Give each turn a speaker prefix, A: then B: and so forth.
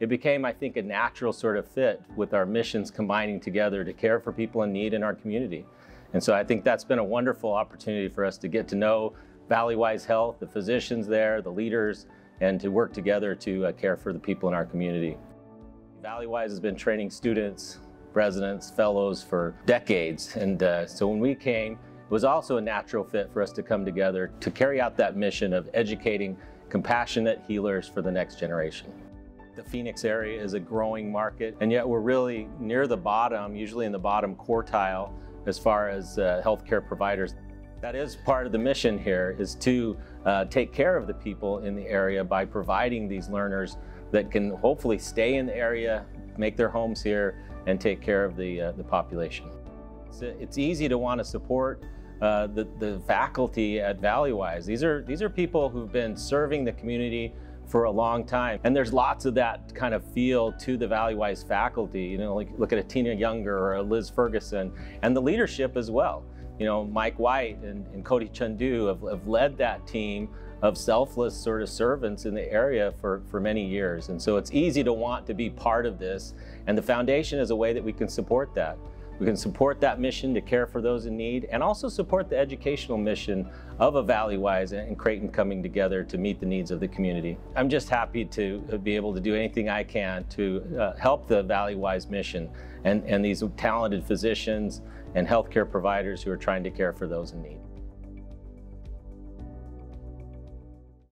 A: it became, I think, a natural sort of fit with our missions combining together to care for people in need in our community. And so I think that's been a wonderful opportunity for us to get to know Valleywise Health, the physicians there, the leaders, and to work together to uh, care for the people in our community. Valleywise has been training students, residents, fellows for decades. And uh, so when we came, it was also a natural fit for us to come together to carry out that mission of educating compassionate healers for the next generation. The Phoenix area is a growing market, and yet we're really near the bottom, usually in the bottom quartile, as far as uh, healthcare providers. That is part of the mission here, is to uh, take care of the people in the area by providing these learners that can hopefully stay in the area, make their homes here, and take care of the, uh, the population. It's, it's, easy to want to support uh, the, the faculty at Valleywise. These are, these are people who've been serving the community for a long time. And there's lots of that kind of feel to the Valleywise faculty. You know, like look at a Tina Younger or a Liz Ferguson and the leadership as well. You know, Mike White and, and Kote Chundu have, have led that team of selfless sort of servants in the area for, for many years. And so it's easy to want to be part of this. And the foundation is a way that we can support that. We can support that mission to care for those in need and also support the educational mission of a Valleywise and Creighton coming together to meet the needs of the community. I'm just happy to be able to do anything I can to uh, help the Valleywise mission and, and these talented physicians and healthcare providers who are trying to care for those in need.